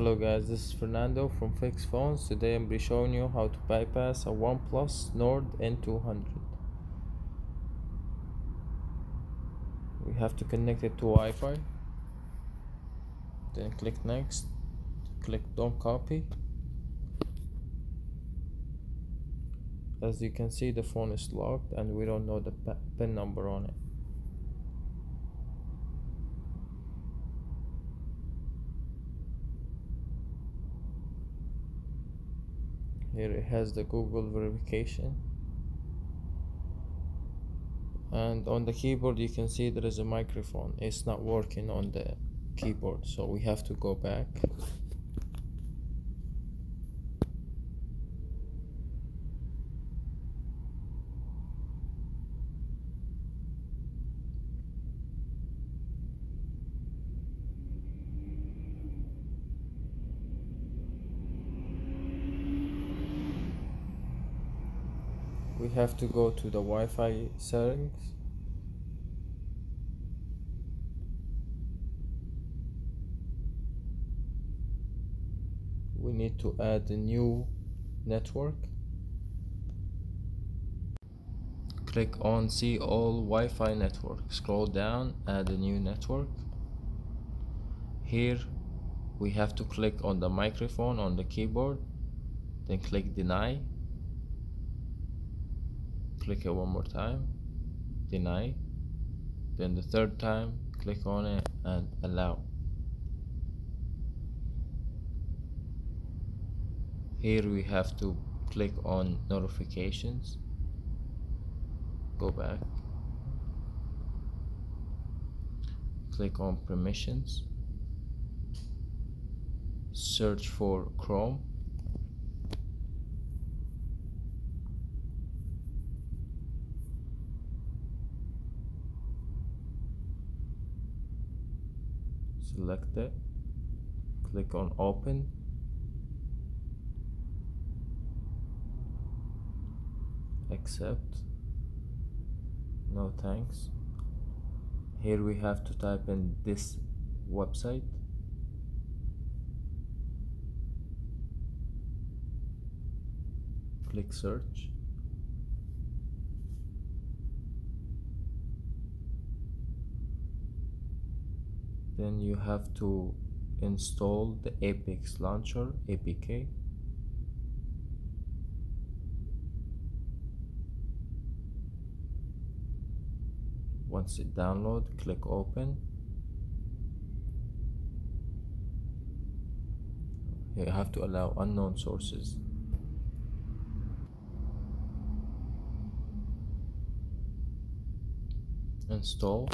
Hello guys, this is Fernando from Fix Phones. Today I'm be showing you how to bypass a OnePlus Nord N200. We have to connect it to Wi-Fi. Then click next. Click don't copy. As you can see the phone is locked and we don't know the pin number on it. Here it has the Google verification. And on the keyboard you can see there is a microphone. It's not working on the keyboard so we have to go back we have to go to the Wi-Fi settings. We need to add a new network. Click on see all Wi-Fi network. Scroll down add a new network. Here we have to click on the microphone on the keyboard then click deny click it one more time deny then the third time click on it and allow. Here we have to click on notifications. Go back. Click on permissions. Search for Chrome select it. Click on open. Accept. No thanks. Here we have to type in this website. Click search then you have to install the Apex launcher APK once it download click open. You have to allow unknown sources. Install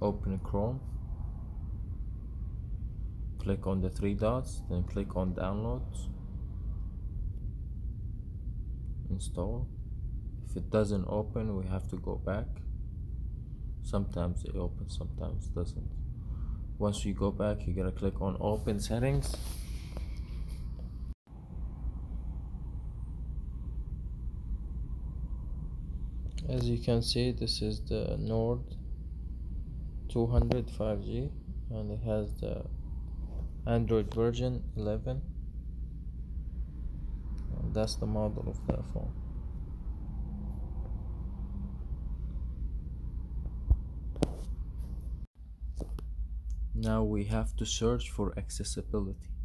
open Chrome click on the three dots then click on downloads install. If it doesn't open we have to go back. Sometimes it opens sometimes it doesn't. Once you go back you gotta click on open settings. As you can see this is the Nord 200 5G and it has the Android version 11 and that's the model of the phone. Now we have to search for accessibility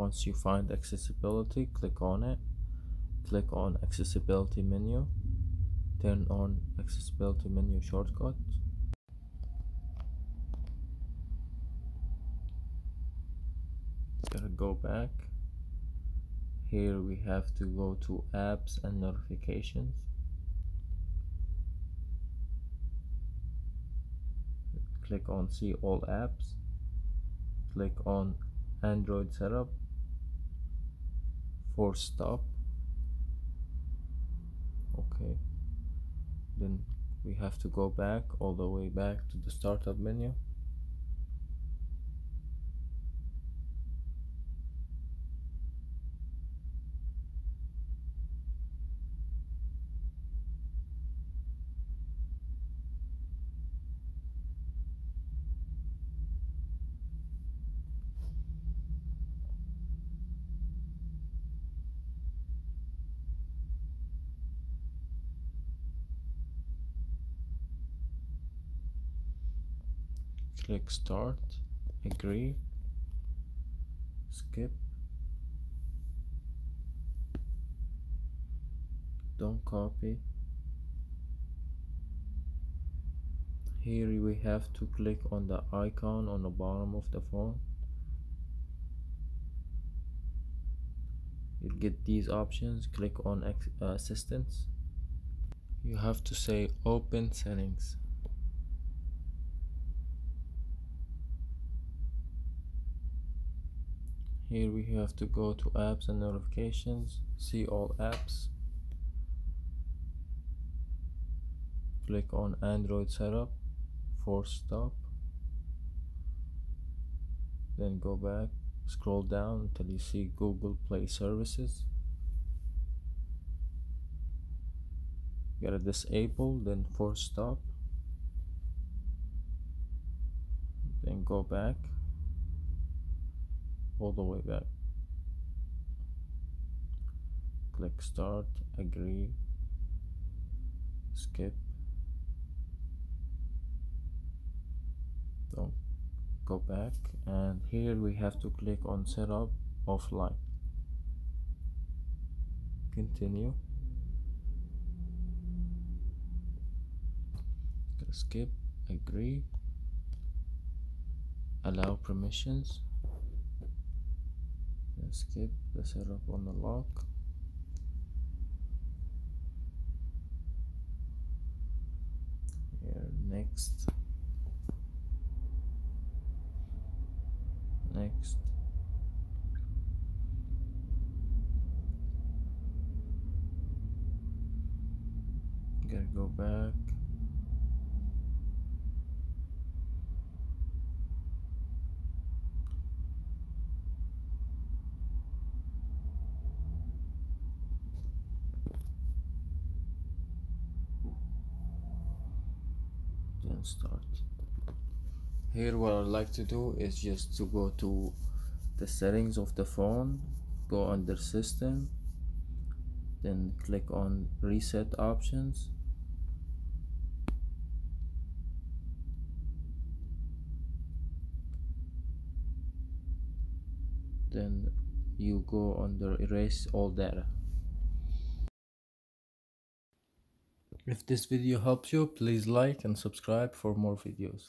once you find accessibility click on it. Click on accessibility menu. Turn on accessibility menu shortcut. Gotta go back. Here we have to go to apps and notifications. Click on see all apps. Click on Android setup force stop. Okay. Then we have to go back all the way back to the startup menu click start agree skip. Don't copy. Here we have to click on the icon on the bottom of the phone. You get these options click on uh, assistance. You have to say open settings here we have to go to apps and notifications. See all apps. Click on Android setup. Force stop. Then go back. Scroll down until you see Google Play services. Gotta disable then force stop. Then go back all the way back. Click start agree skip. Don't go back. And here we have to click on setup offline continue. Skip agree. Allow permissions skip the setup on the lock here next. Next. Gotta go back start. Here what I like to do is just to go to the settings of the phone go under system then click on reset options. Then you go under erase all data if this video helps you please like and subscribe for more videos